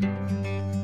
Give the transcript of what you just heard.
Música